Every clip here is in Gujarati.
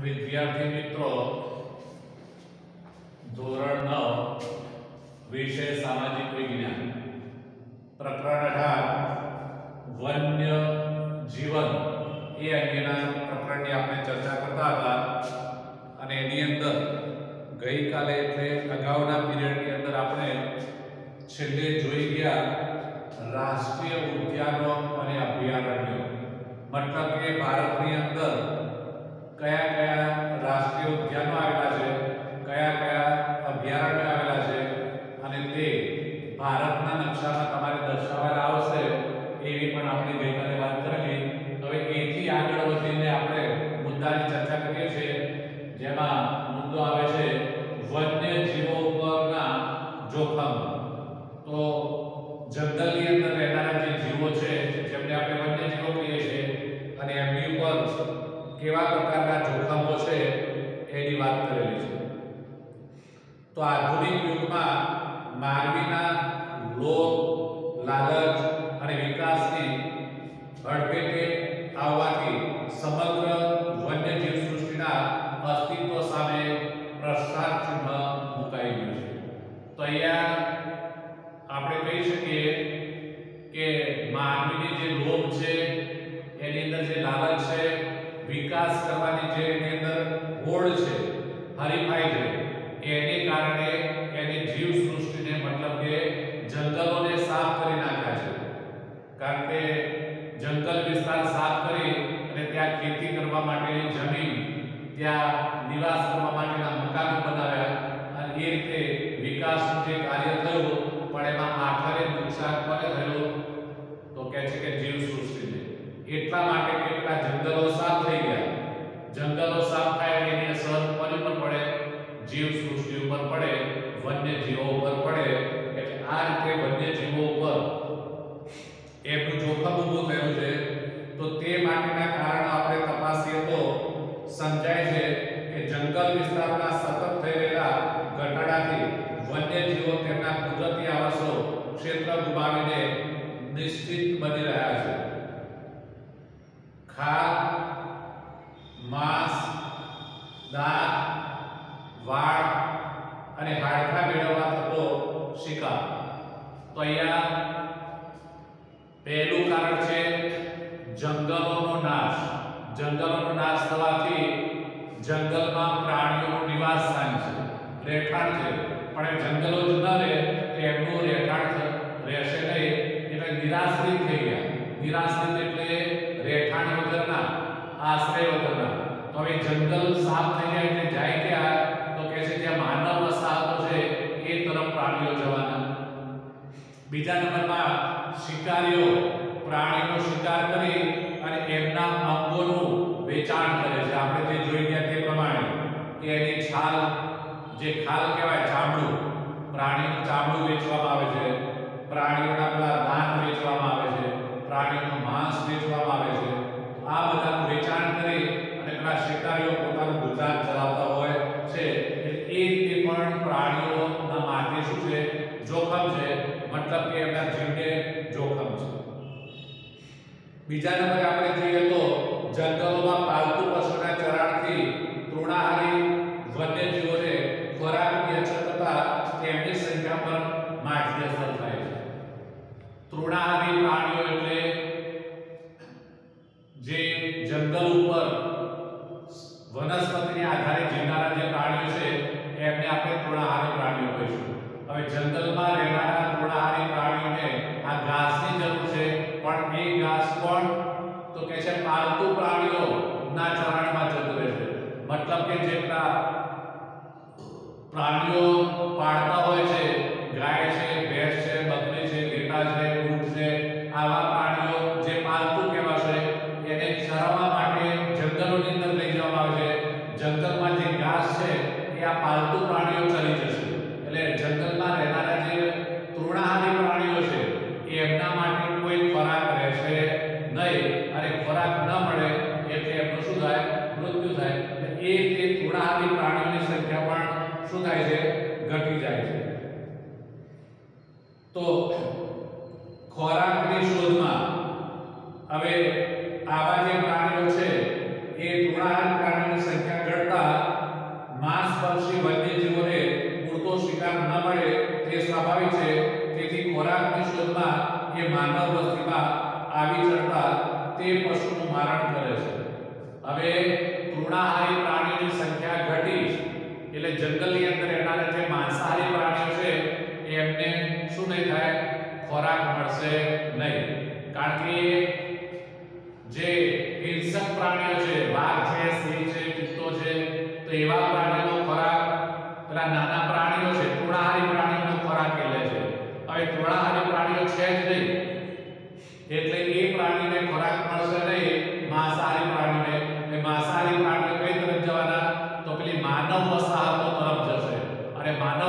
વિદ્યાર્થી મિત્રો, ધોરણ નવ, વિષય સામાજિક વિજ્ઞાન. પ્રકરણ અઢાર, વન્ય જીવન. એ અંગેના પ્રકરણની આપણે ચર્ચા કરતા હતા અને એની અંદર ગઈકાલે એટલે અગાઉના પીરિયડની અંદર આપણે છેલ્લે જોઈ ગયા રાષ્ટ્રીય ઉદ્યાનો અને અભયારણ્યો. મતલબ કે ભારતની અંદર કયા કયા રાષ્ટ્રીય ઉદ્યાનો આવેલા છે, કયા કયા અભયારણ્યો આવેલા છે અને તે ભારતના નકશામાં તમારે દર્શાવેલા આવશે, એવી પણ આપણે તો અહીંયા આપણે કહી શકીએ કે માનવીની જે લોભ છે, એની અંદર જે લાલચ છે, વિકાસ કરવાની જે એની અંદર હોડ છે, હરીફાઈ છે, એને કારણે એની જીવ સૃષ્ટિને મતલબ કે જંગલોને સાફ કરી નાખ્યા છે. કારણ કે જંગલ વિસ્તાર સાફ કરી અને ત્યાં ખેતી કરવા માટેની જમીન, ત્યાં નિવાસ કરવા માટેના મકાનો બનાવ્યા અને એ રીતે વિકાસનું જે કાર્ય થયું પણ એમાં આખરે નુકસાન કોને થયું, તો કહે છે કે જીવ સૃષ્ટિને એટલા માટે કેટલા જંગલો સાફ થઈ ગયા. જંગલો સાફ થાય એટલે એની અસર કોની પર પડે, જીવ સૃષ્ટિ ઉપર પડે, વન્ય જીવો ઉપર પડે, એટલે આ રીતે વન્ય જીવો ઉપર એમનું જોખમ ઊભું થયું છે. તો તે માટેના કારણો આપણે તપાસીએ તો સમજાય છે કે જંગલ વિસ્તારના સતત થઈ રહેલા ઘટાડાથી વન્યજીવો તેમના કુદરતી આવાસો ક્ષેત્ર ગુમાવીને નિશ્ચિત બની રહ્યા છે. ખાર, માંસ દાંત વાળ અને હાડકા મેળવવા થતો શિકાર. તો અહીંયા પહેલું કારણ છે જંગલોનો નાશ. જંગલોનો નાશ થવાથી જંગલમાં પ્રાણીઓનું નિવાસ સ્થાન છે. રહેઠાણ છે. પણ એ જંગલો જ ન રહે કે એમનું રહેઠાણ રહેશે નહીં. એટલે નિરાશ્રિત થઈ ગયા. નિરાશ્રિત એટલે રહેઠાણ વગરના, આશ્રય વગરના. તો હવે જંગલ સાફ થઈ જાય એટલે જાય ક્યાં? તો કે છે જ્યાં માનવ વસાહતો છે, એ તરફ પ્રાણીઓ જવાના. બીજા નંબરમાં શિકારીઓ, પ્રાણીનો શિકાર કરી અને એમના અંગોનું વેચાણ કરે છે. આપણે જે જોઈ ગયા તે પ્રમાણે કે એની છાલ, જે ખાલ કહેવાય તૃણાહારી ઘાસ છે એ આ પાલતુ પ્રાણીઓ આવી ચડતા તે પશુનું મારણ કરે છે. હવે તૃણાહારી પ્રાણીઓની સંખ્યા ઘટી એટલે જંગલની અંદર એના જે માંસાહારી પ્રાણીઓ છે, એ એમને શું નહીં થાય? ખોરાક મળશે નહીં. કારણ કે જે હિંસક પ્રાણીઓ છે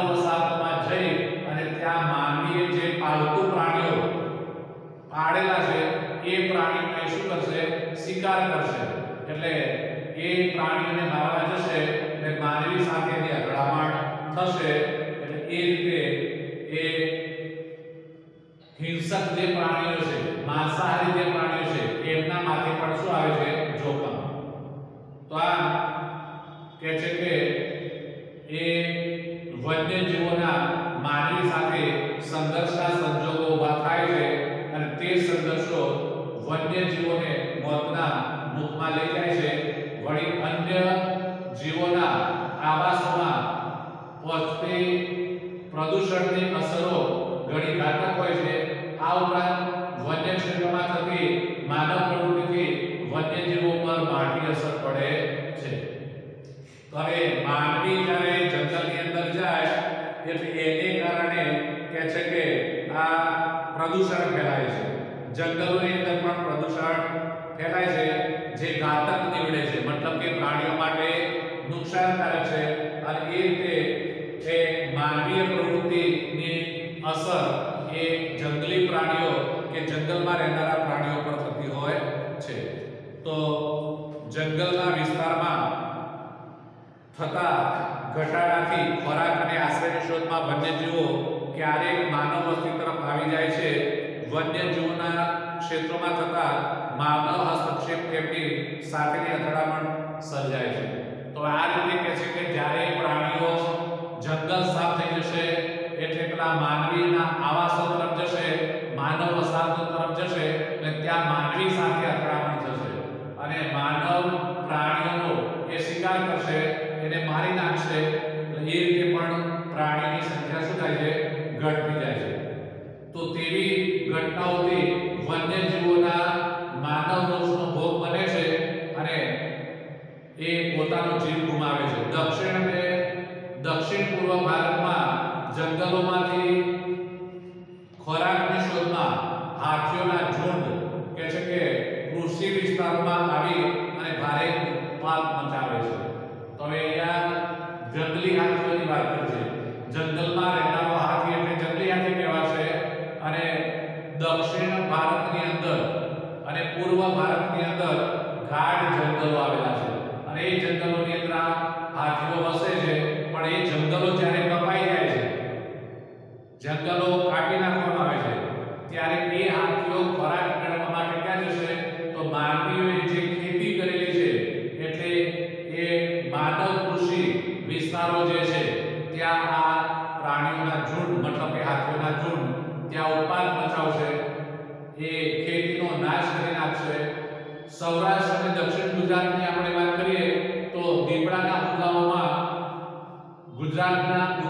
અને માનવ જઈ અને ત્યાં માનવીએ જે પાલતુ પ્રાણીઓ પાડેલા છે, એ પ્રાણીઓને શું કરશે? શિકાર કરશે. એટલે એ પ્રાણીઓને મારવા જશે એટલે માનવી સાથેની અથડામણ થશે. એટલે એ રીતે એ હિંસક જે પ્રાણીઓ છે, માંસાહારી જે પ્રાણીઓ છે, એમના માથે પણ શું આવે છે? જોખમ. તો આ કહે છે કે એ વન્યજીવોના માનવી સાથે સંઘર્ષના સંજોગો ઊભા થાય છે અને તે સંઘર્ષો વન્યજીવોને મોતના મુખમાં લઈ જાય છે. વળી અન્ય જીવોના આવાસોમાં પહોંચતી પ્રદૂષણની અસરો ઘણી ઘાતક હોય છે. આ ઉપરાંત વન્ય ક્ષેત્રમાં થતી માનવ પ્રવૃત્તિથી વન્યજીવો પર માઠી અસર પડે છે. તો હવે માનવી જ્યારે એટલે એને કારણે કહે છે કે આ પ્રદૂષણ ફેલાય છે. જંગલોની અંદર પણ પ્રદૂષણ ફેલાય છે, જે ઘાતક નીવડે છે. મતલબ કે પ્રાણીઓ માટે નુકસાનકારક છે. અને એ રીતે એ માનવીય પ્રવૃત્તિની અસર એ જંગલી પ્રાણીઓ કે જંગલમાં રહેનારા પ્રાણીઓ પર થતી હોય છે. તો જંગલના વિસ્તારમાં થતા ઘટાડાથી ખોરાક અને આશ્રયની શોધમાં વન્યજીવો ક્યારેક માનવ વસ્તી તરફ આવી જાય છે. વન્યજીવોના ક્ષેત્રોમાં થતા માનવ હસ્તક્ષેપ તેમની સાથેની અથડામણ સર્જાય છે. તો આ રીતે કહે છે કે જ્યારે પ્રાણીઓ જંગલ સાફ થઈ જશે, એટલે પેલા માનવીના આવાસો તરફ જશે, માનવ વસાહતો તરફ જશે, અને ત્યાં માનવી સાથે અથડામણ થશે. અને માનવ કરશે એને મારી નાખશે એ રીતે પણ પ્રાણીની સંખ્યા શું થાય છે? ઘટતી જાય છે. તો તેવી ઘટનાઓથી વન્યજીવોના માનવ દોષનો ભોગ બને છે અને એ પોતાનો જીવ ગુમાવે છે. દક્ષિણ અને દક્ષિણ પૂર્વ ભારતમાં જંગલોમાંથી ખોરાકની શોધમાં હાથીઓના ઝુંડ કે છે કે કૃષિ વિસ્તારમાં આવી અને ભારે ઉત્પાદ મચાવે છે. હવે અહીંયા જંગલી હાથીઓની વાત કરી છે જંગલમાં રહેનારો હાથી એટલે જંગલી હાથી કહેવાશે. અને દક્ષિણ ભારતની અંદર અને પૂર્વ ભારતની અંદર ગાઢ જંગલો આવેલા છે. અને એ જંગલોની અંદર આ હાથીઓ વસે છે. પણ એ જંગલો જ્યારે કપાઈ જાય છે, જંગલો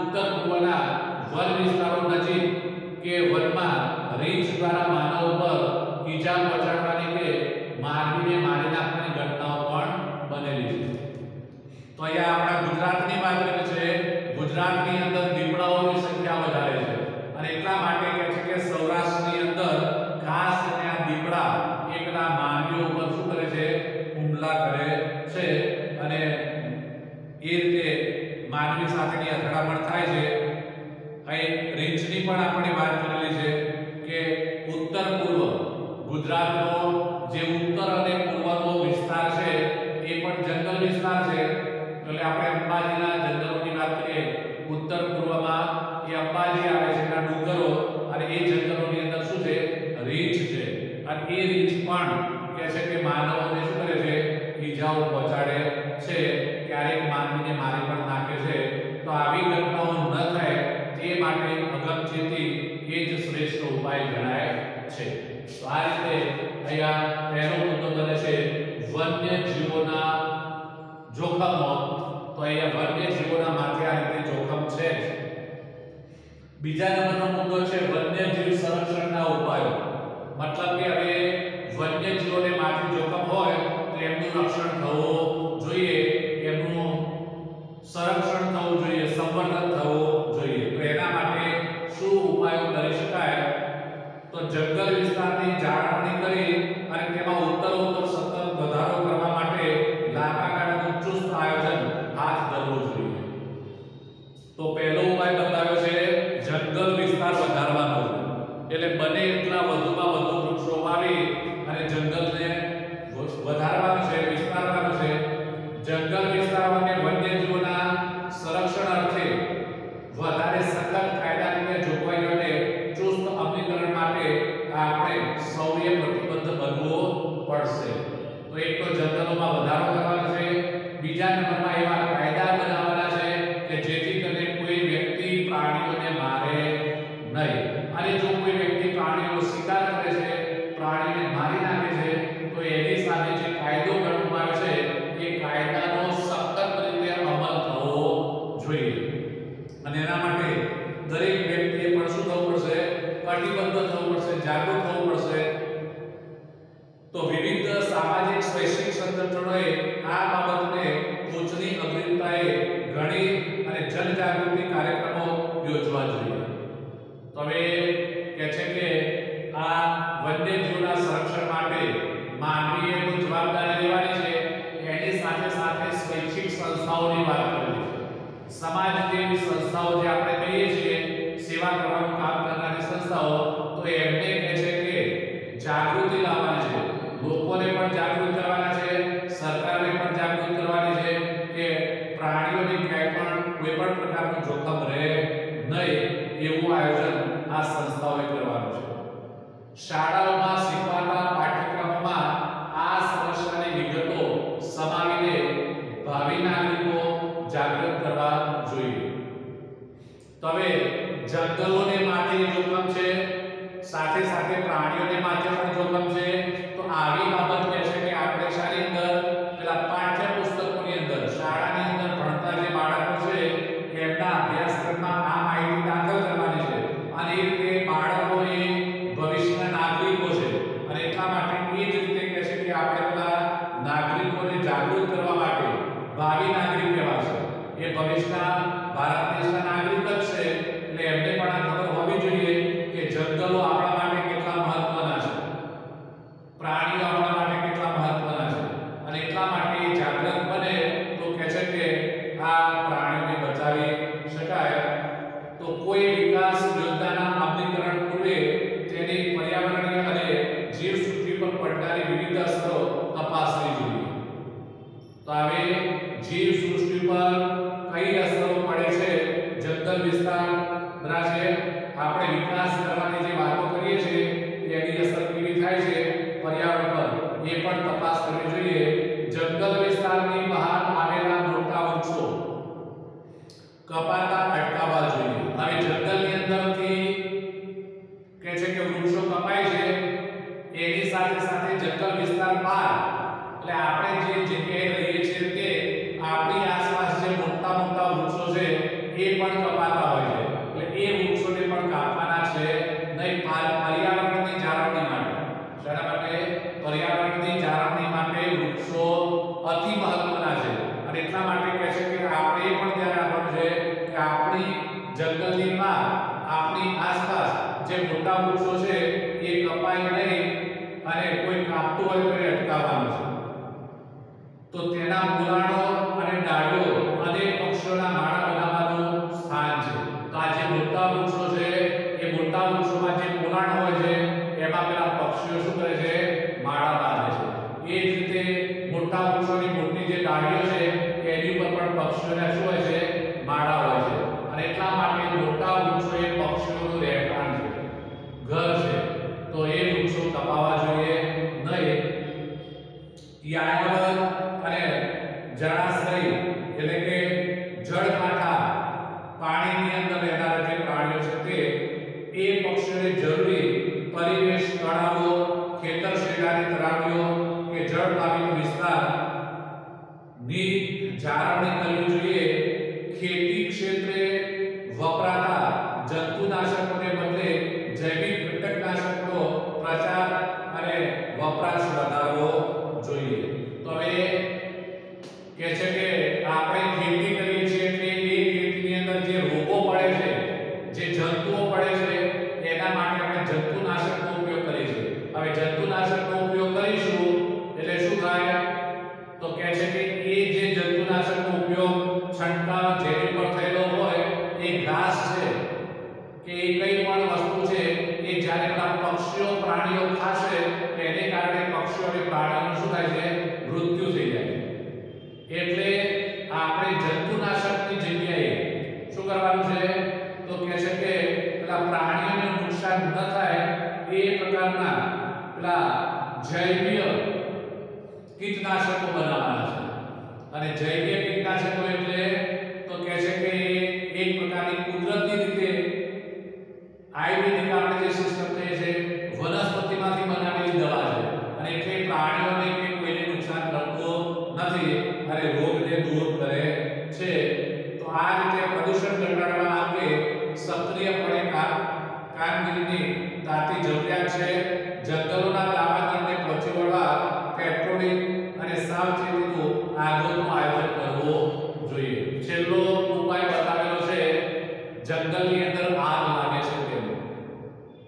ઉત્તર પૂર્વના વન વિસ્તારો નજીક કે વનમાં રીંછ દ્વારા માનવ પર ઈજા પહોંચાડવાની કે માનવીને મારી નાખવાની ઘટનાઓ પણ બનેલી છે. તો અહીંયા આપણા ગુજરાતની વાત કરીએ છે ગુજરાતની અંદર દીપડાઓની સંખ્યા વધારે છે. અને એટલા માટે मतलब ભગવાનને વંદે જુઓ આ સંસ્થાઓએ કરવાનું છે. શાળાઓ જાગૃત કરવા માટે ભાવિ નાગરિક કહેવાશે એ ભવિષ્યના ભારત class. એટલા માટે કહે છે કે આપણે એ પણ ધ્યાન રાખવાનું છે કે આપણી જંગલીમાં આપણી આસપાસ જે મોટા વૃક્ષો છે એ કપાય નહીં અને કોઈ કાપતું હોય તો અટકાવવાનું છે. તો તેના મૂળાણો અને ડાળીઓ કોષો જોઈએ નહીં. યાયાવર અને જરા કીટનાશકો બનાવવાના છે. અને જૈવિક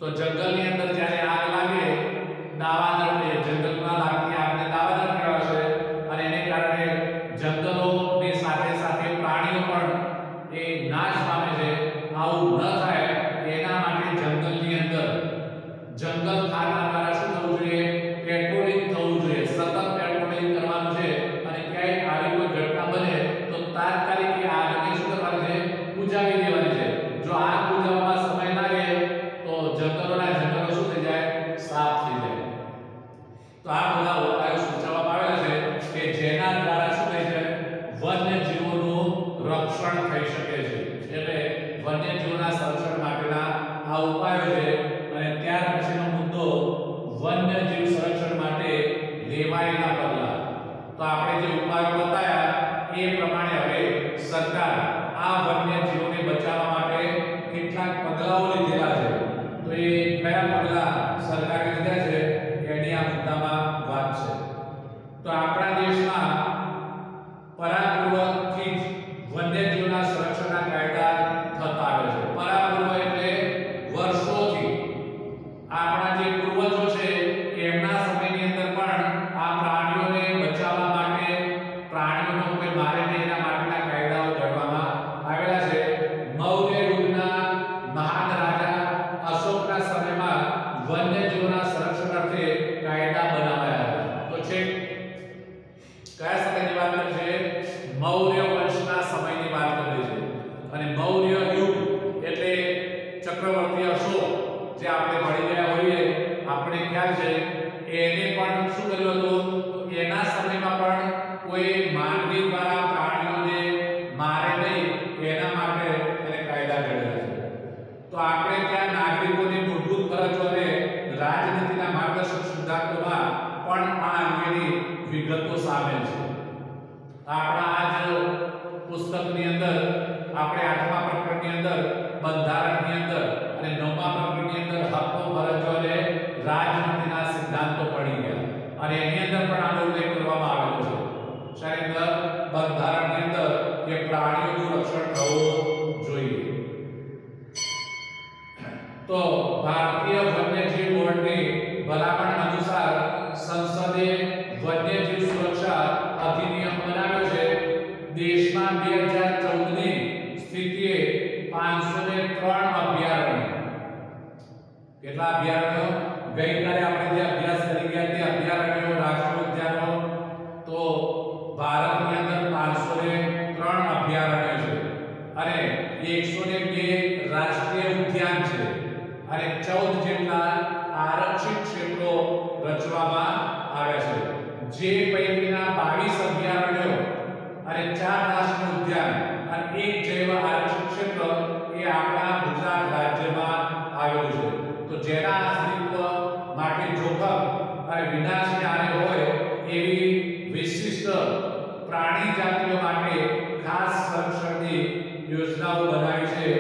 તો જંગલની આવેલું છે. તો જેના અસ્તિત્વ માટે જોખમ અને વિનાશને આરે હોય એવી વિશિષ્ટ પ્રાણી જાતિઓ માટે ખાસ સંરક્ષણની યોજનાઓ બનાવી છે.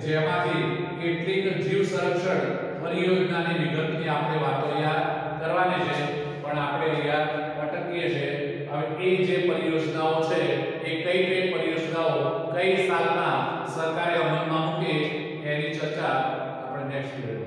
જેમાંથી કેટલીક જીવ સંરક્ષણ પરિયોજનાની વિગતની આપણે વાતો યાદ કરવાની છે. પણ આપણે યાદ અટકીએ છીએ. હવે એ જે પરિયોજનાઓ છે, એ કઈ કઈ પરિયોજનાઓ કઈ સાલમાં સરકારે અમલમાં મૂકી એની ચર્ચા next year.